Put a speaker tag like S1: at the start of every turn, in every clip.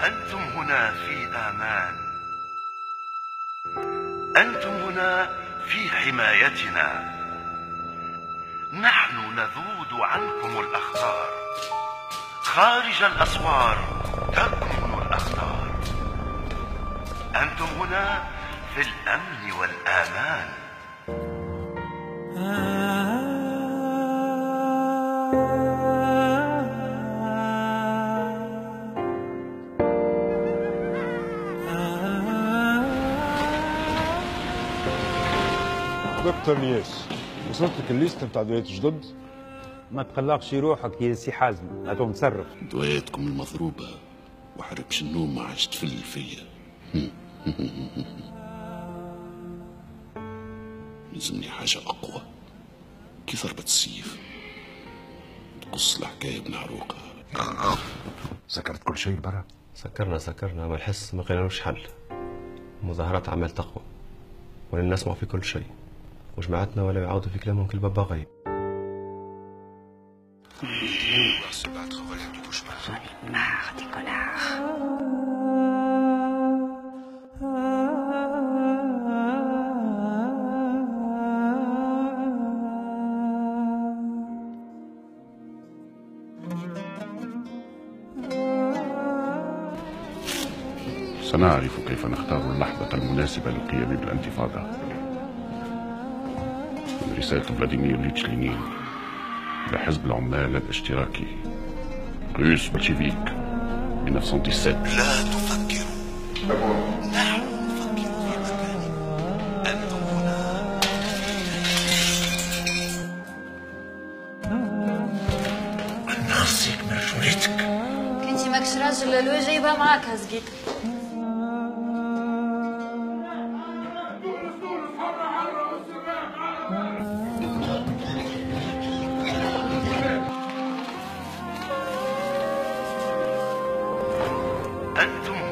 S1: أنتم هنا في آمان. أنتم هنا في حمايتنا. نحن نذود عنكم الأخطار. خارج الأسوار تكمن الأخطار. أنتم هنا في الأمن والآمان.
S2: دكتور الياس وصلت لك ال liste بتاع دوايات جدد؟
S3: ما تقلقش روحك يا سي حازم هاتهم تصرف.
S4: دواياتكم المضروبة وحربش النوم ما عادش تفل فيا. لازمني حاجة أقوى. كي ضربة السيف؟ تقص الحكاية بنعروقها
S2: سكرت كل شيء برا؟
S5: سكرنا سكرنا ما الحس ما لقينالوش حل. المظاهرات عمال تقوى والناس نسمع في كل شيء. وجماعتنا ولا يعاودوا في كلامهم
S6: connards.
S4: سنعرف كيف نختار اللحظة المناسبة للقيام بالانتفاضة رسالة فلاديمير ليتش لينين إلى حزب العمال الاشتراكي. روس بلشيفيك 1917
S1: لا تفكروا. نحن نفكر في أنتم هنا؟ نغسيك من رجولتك
S7: كنتي ماكش راجل لو جايبه معاك هزقيت.
S1: أنتم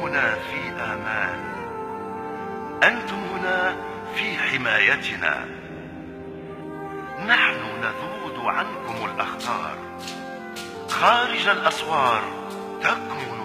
S1: هنا في آمان. أنتم هنا في حمايتنا. نحن نذود عنكم الأخطار. خارج الأسوار تكمن